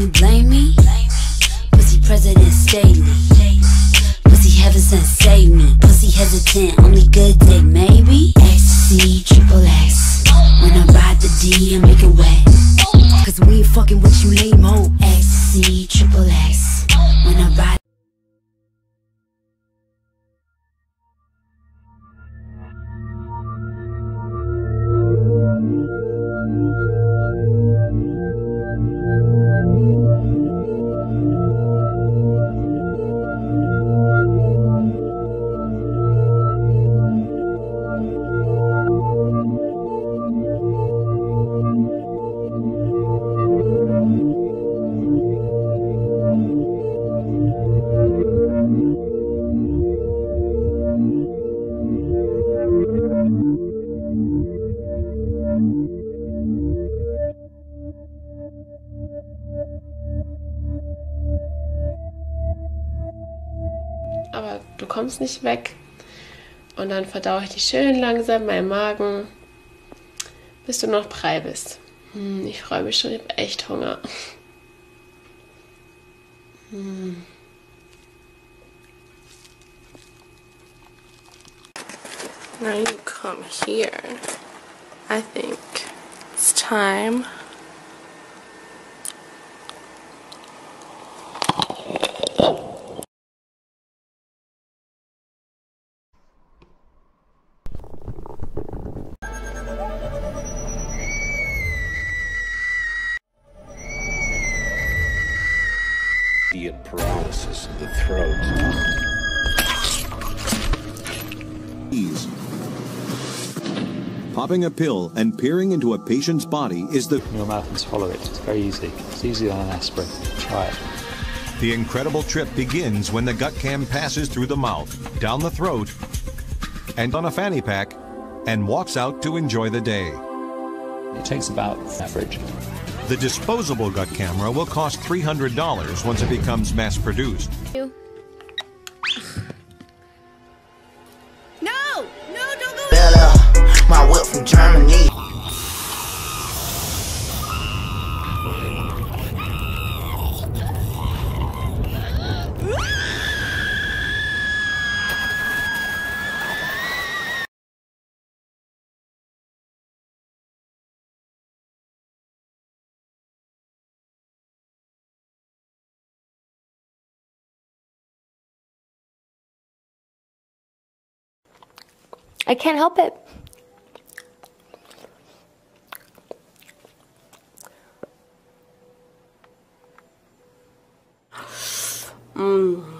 you blame me? Pussy president Staley. Pussy heaven sent save me. Pussy hesitant, only good day maybe. Ecstasy, triple X. When I ride the D, I make it wet. Cause we ain't fucking with you lame ho. Ecstasy, triple X. When I ride. Du kommst nicht weg. Und dann verdaue ich dich schön langsam meinen Magen, bis du noch prall bist. Hm, ich freue mich schon, ich habe echt Hunger. Hm. Now you come here. I think it's time. Immediate paralysis of the throat. Ease. Popping a pill and peering into a patient's body is the your mouth and swallow it. It's very easy. It's easier than an aspirin. Try it. The incredible trip begins when the gut cam passes through the mouth, down the throat, and on a fanny pack, and walks out to enjoy the day. It takes about average. The disposable gut camera will cost $300 once it becomes mass produced. No! No, don't go. Bella, my whip from Germany. I can't help it. Mmm.